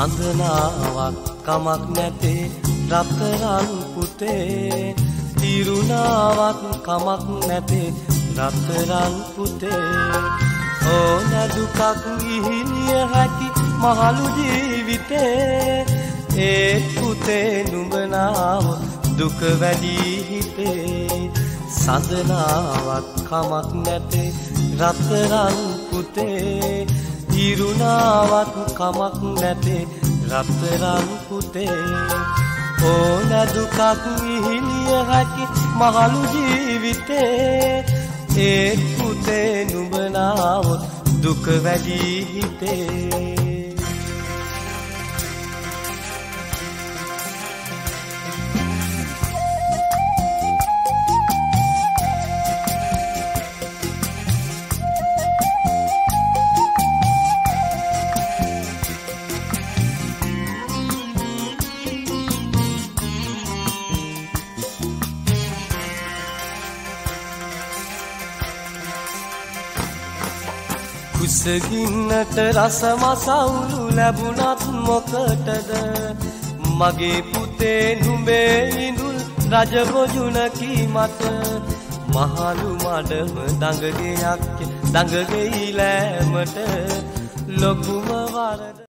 සඳනාවක් කමක් නැතේ රත්තරන් පුතේ. තිරුණාවක් කමක් නැතේ රත්තරන් පුතේ. ඕන දුකක් ඉහිලිය හැකි මහලු ජීවිතේ. ඒ පුතේ නුඹනාව දුක වැඩි හිතේ. සඳනාවක් කමක් නැතේ රත්තරන් පුතේ. ඉරුණාවත් කමක් නැතේ රත්තරන් පුතේ. ඕන දුකක් ඉහිලිය හැකි මහලු ජීවිතේ. ඒ පුතේ නුඹනාවොත් දුක වැඩි හිතේ. කුසගින්නට රස මසවුලු ලැබුණත් මොකටද? මගේ පුතේ නුඹේ ඉඳුල් රජබොජුනකි මත මහලු මඩම දඟගෙයක් දඟගෙයි ලෑමට ලොකුම වරද